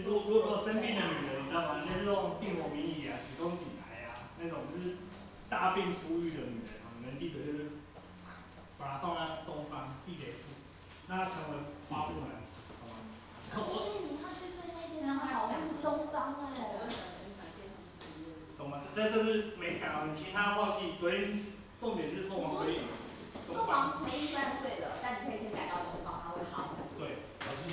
如果生病的女人，你知道吗？就是那种病魔迷你啊、子宫颈癌啊，那种就是大病初愈的女人啊，你们记得就是把它放在东方地给付，那它成为花木兰，好吗？可是你要去做那些好像是中方哎，懂吗？这这是没讲，你其他忘记，昨天重点是凤凰可以，凤凰可以断岁了，但你可以先改到东方，它会好。对，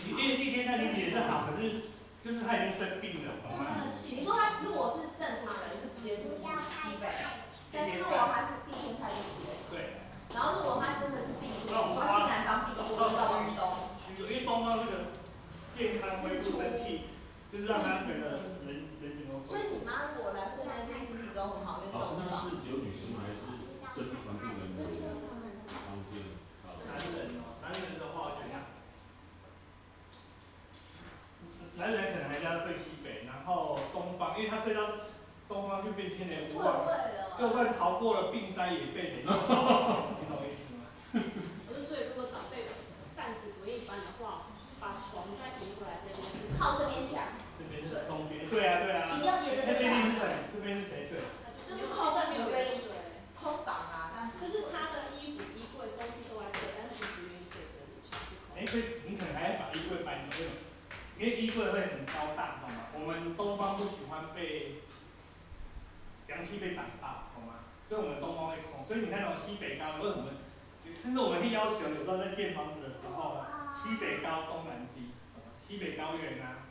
因为那天那天也是好，可是就是他已经生病了，懂吗？你说他如果是正常人，是直接是西北，但是如果他是第一天开始西北，对。然后如果他真的是病毒，他是南方病多，就到往东。因为东方这个健康恢复生气，就是让他整个人人景都。所以你妈如果来说那天心情都很好，因为老师那是只有女生还是生完病人的当天？男人哦，男人的话我想想。男人可能还要睡西北，然后东方，因为他睡到东方就变天雷无妄，就算逃过了病灾也被雷。你懂意思吗？我是，所以如果长辈暂时不愿意搬的话，把床再移过来这边，靠这边墙。这边是东边，对啊对啊。一定要沿着这边是谁？这边是谁？对。就是靠在没有杯水，空房啊，但是。就是他的衣服、衣柜、东西都在这，但是不愿意睡这里，床是空。哎，所以你可能还要把衣柜搬走，因为衣柜会很高大，懂吗？我们东方不喜欢被阳气被挡到，懂吗？所以我们东方会空，所以你看到西北高，为什么？甚至我们会要求，有时候在建房子的时候，西北高东南低，西北高远，啊。